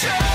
Shut